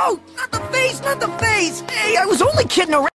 No! not the face, not the face! Hey, I was only kidding around.